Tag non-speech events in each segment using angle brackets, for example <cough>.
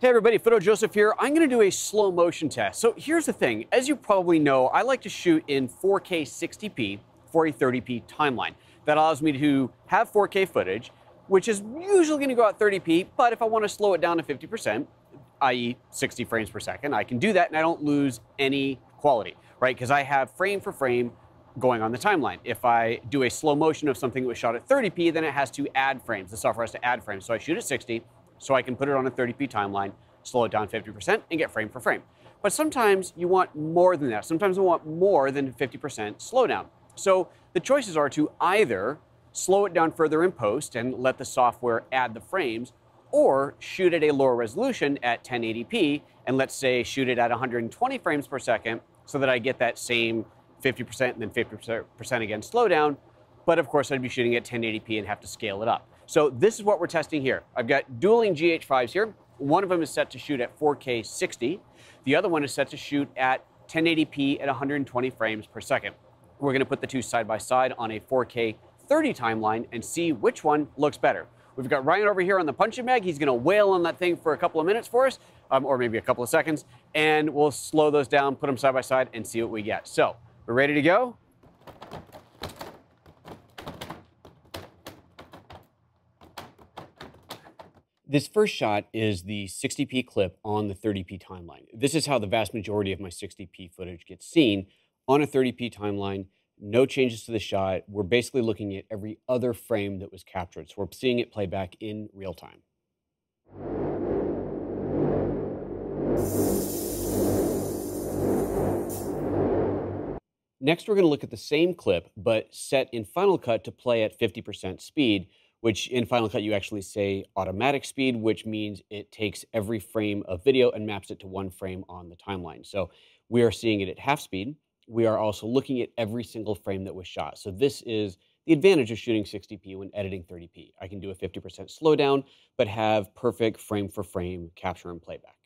Hey everybody, Photo Joseph here. I'm going to do a slow motion test. So here's the thing. As you probably know, I like to shoot in 4K 60p for a 30p timeline. That allows me to have 4K footage, which is usually going to go at 30p, but if I want to slow it down to 50%, i.e. 60 frames per second, I can do that and I don't lose any quality, right? Because I have frame for frame going on the timeline. If I do a slow motion of something that was shot at 30p, then it has to add frames. The software has to add frames. So I shoot at 60, so I can put it on a 30p timeline, slow it down 50%, and get frame for frame. But sometimes you want more than that. Sometimes you want more than 50% slowdown. So the choices are to either slow it down further in post and let the software add the frames, or shoot at a lower resolution at 1080p and let's say shoot it at 120 frames per second so that I get that same 50% and then 50% again slowdown. But of course, I'd be shooting at 1080p and have to scale it up. So this is what we're testing here. I've got dueling GH5s here. One of them is set to shoot at 4K 60. The other one is set to shoot at 1080p at 120 frames per second. We're going to put the two side by side on a 4K 30 timeline and see which one looks better. We've got Ryan over here on the punching bag. He's going to wail on that thing for a couple of minutes for us, um, or maybe a couple of seconds, and we'll slow those down, put them side by side, and see what we get. So we're ready to go? This first shot is the 60p clip on the 30p timeline. This is how the vast majority of my 60p footage gets seen on a 30p timeline. No changes to the shot. We're basically looking at every other frame that was captured. So we're seeing it play back in real time. Next, we're going to look at the same clip, but set in Final Cut to play at 50% speed, which in Final Cut you actually say automatic speed, which means it takes every frame of video and maps it to one frame on the timeline. So we are seeing it at half speed. We are also looking at every single frame that was shot. So this is the advantage of shooting 60p when editing 30p. I can do a 50% slowdown, but have perfect frame for frame capture and playback.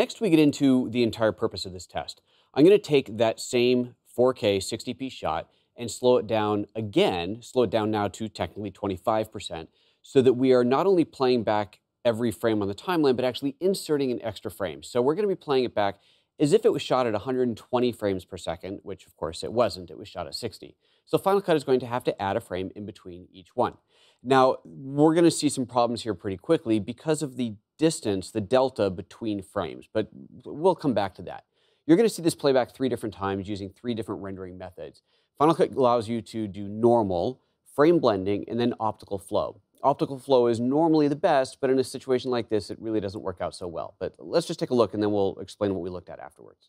Next, we get into the entire purpose of this test. I'm going to take that same 4K 60p shot and slow it down again, slow it down now to technically 25%, so that we are not only playing back every frame on the timeline, but actually inserting an extra frame. So we're going to be playing it back as if it was shot at 120 frames per second, which of course it wasn't, it was shot at 60. So Final Cut is going to have to add a frame in between each one. Now, we're going to see some problems here pretty quickly because of the distance, the delta between frames, but we'll come back to that. You're going to see this playback three different times using three different rendering methods. Final Cut allows you to do normal, frame blending, and then optical flow. Optical flow is normally the best, but in a situation like this, it really doesn't work out so well. But let's just take a look and then we'll explain what we looked at afterwards.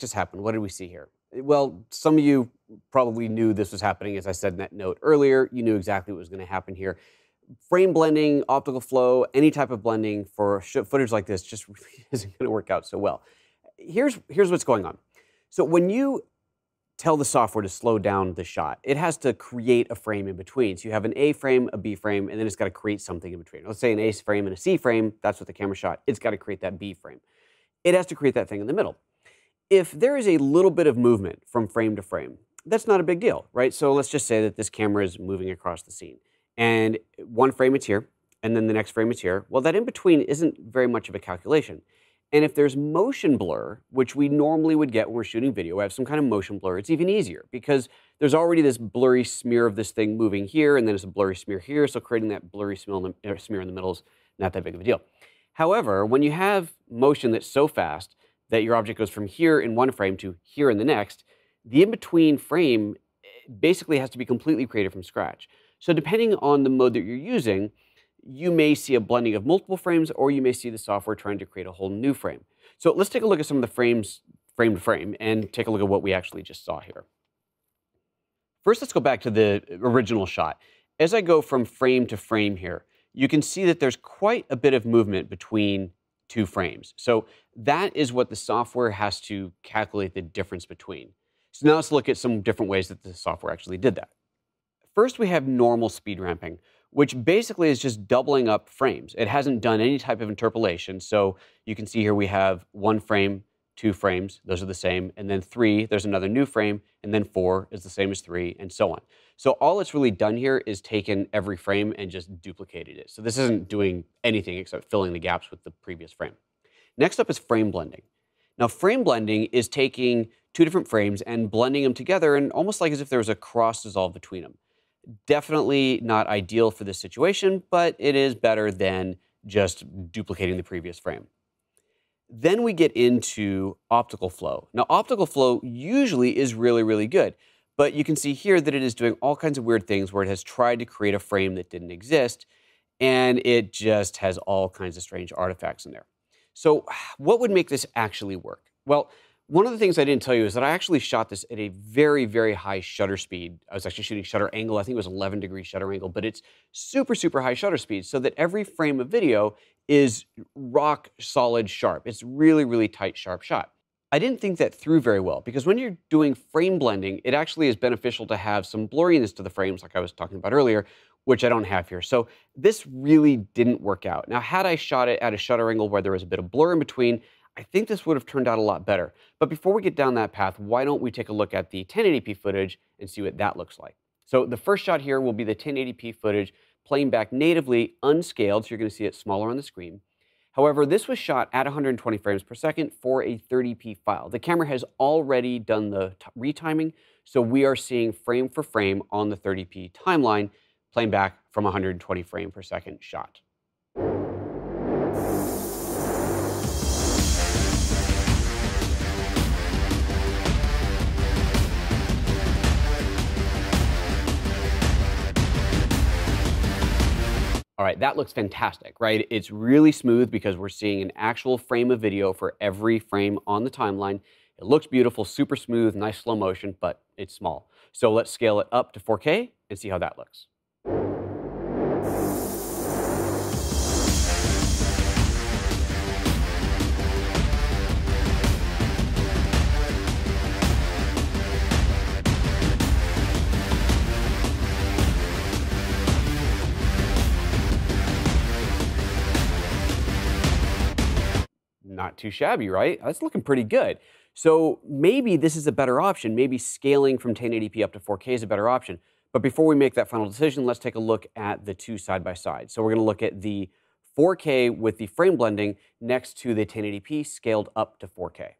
Just happened? What did we see here? Well, some of you probably knew this was happening, as I said in that note earlier. You knew exactly what was going to happen here. Frame blending, optical flow, any type of blending for footage like this just <laughs> really isn't going to work out so well. Here's, here's what's going on. So when you tell the software to slow down the shot, it has to create a frame in between. So you have an A frame, a B frame, and then it's got to create something in between. Let's say an A frame and a C frame, that's what the camera shot. It's got to create that B frame it has to create that thing in the middle. If there is a little bit of movement from frame to frame, that's not a big deal, right? So let's just say that this camera is moving across the scene. And one frame is here, and then the next frame is here. Well, that in between isn't very much of a calculation. And if there's motion blur, which we normally would get when we're shooting video, we have some kind of motion blur, it's even easier because there's already this blurry smear of this thing moving here, and then it's a blurry smear here, so creating that blurry er, smear in the middle is not that big of a deal. However, when you have motion that's so fast that your object goes from here in one frame to here in the next, the in-between frame eh, basically has to be completely created from scratch. So depending on the mode that you're using, you may see a blending of multiple frames or you may see the software trying to create a whole new frame. So let's take a look at some of the frames frame to frame and take a look at what we actually just saw here. First, let's go back to the original shot. As I go from frame to frame here, you can see that there's quite a bit of movement between two frames. So that is what the software has to calculate the difference between. So now let's look at some different ways that the software actually did that. First, we have normal speed ramping, which basically is just doubling up frames. It hasn't done any type of interpolation. So you can see here we have one frame two frames, those are the same, and then three, there's another new frame, and then four is the same as three, and so on. So all it's really done here is taken every frame and just duplicated it. So this isn't doing anything except filling the gaps with the previous frame. Next up is frame blending. Now frame blending is taking two different frames and blending them together and almost like as if there was a cross dissolve between them. Definitely not ideal for this situation, but it is better than just duplicating the previous frame. Then we get into optical flow. Now, optical flow usually is really, really good, but you can see here that it is doing all kinds of weird things where it has tried to create a frame that didn't exist, and it just has all kinds of strange artifacts in there. So, <sighs> what would make this actually work? Well, one of the things I didn't tell you is that I actually shot this at a very, very high shutter speed. I was actually shooting shutter angle. I think it was 11 degree shutter angle, but it's super, super high shutter speed so that every frame of video is rock solid sharp. It's really, really tight, sharp shot. I didn't think that through very well because when you're doing frame blending, it actually is beneficial to have some blurriness to the frames, like I was talking about earlier, which I don't have here. So this really didn't work out. Now, had I shot it at a shutter angle where there was a bit of blur in between, I think this would have turned out a lot better. But before we get down that path, why don't we take a look at the 1080p footage and see what that looks like. So the first shot here will be the 1080p footage playing back natively unscaled, so you're going to see it smaller on the screen. However, this was shot at 120 frames per second for a 30p file. The camera has already done the retiming, so we are seeing frame for frame on the 30p timeline playing back from 120 frame per second shot. All right, that looks fantastic, right? It's really smooth because we're seeing an actual frame of video for every frame on the timeline. It looks beautiful, super smooth, nice slow motion, but it's small. So let's scale it up to 4K and see how that looks. Not too shabby, right? That's looking pretty good. So maybe this is a better option. Maybe scaling from 1080p up to 4K is a better option. But before we make that final decision, let's take a look at the two side by side. So we're going to look at the 4K with the frame blending next to the 1080p scaled up to 4K.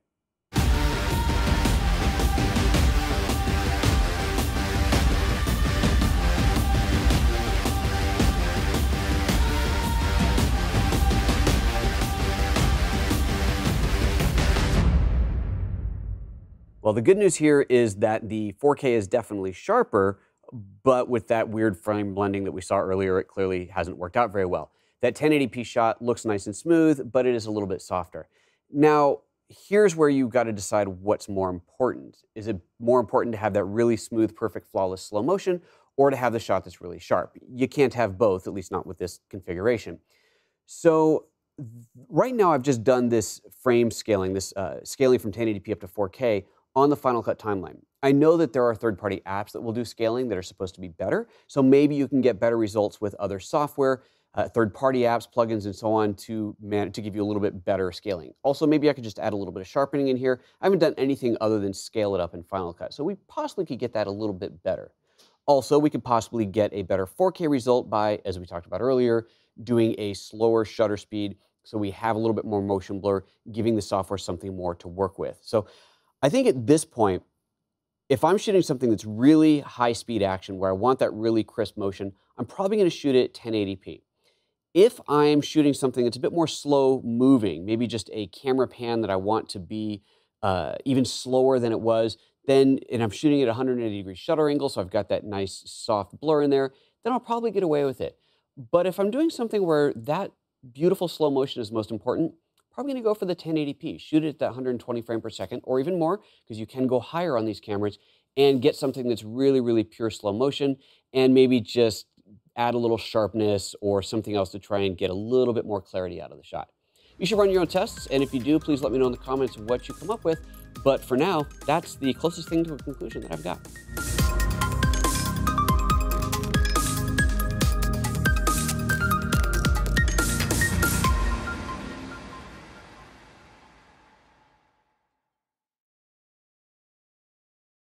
Well, the good news here is that the 4K is definitely sharper, but with that weird frame blending that we saw earlier, it clearly hasn't worked out very well. That 1080p shot looks nice and smooth, but it is a little bit softer. Now, here's where you've got to decide what's more important. Is it more important to have that really smooth, perfect, flawless slow motion, or to have the shot that's really sharp? You can't have both, at least not with this configuration. So right now I've just done this frame scaling, this uh, scaling from 1080p up to 4K on the Final Cut timeline. I know that there are third-party apps that will do scaling that are supposed to be better, so maybe you can get better results with other software, uh, third-party apps, plugins, and so on to, man- to give you a little bit better scaling. Also, maybe I could just add a little bit of sharpening in here. I haven't done anything other than scale it up in Final Cut, so we possibly could get that a little bit better. Also, we could possibly get a better 4K result by, as we talked about earlier, doing a slower shutter speed so we have a little bit more motion blur, giving the software something more to work with. So I think at this point, if I'm shooting something that's really high speed action where I want that really crisp motion, I'm probably going to shoot it 1080p. If I'm shooting something that's a bit more slow moving, maybe just a camera pan that I want to be uh, even slower than it was, then, and I'm shooting at 180 degree shutter angle, so I've got that nice soft blur in there, then I'll probably get away with it. But if I'm doing something where that beautiful slow motion is most important, probably gonna go for the 1080p. Shoot it at that 120 frame per second or even more, because you can go higher on these cameras and get something that's really, really pure slow motion and maybe just add a little sharpness or something else to try and get a little bit more clarity out of the shot. You should run your own tests, and if you do, please let me know in the comments what you come up with. But for now, that's the closest thing to a conclusion that I've got.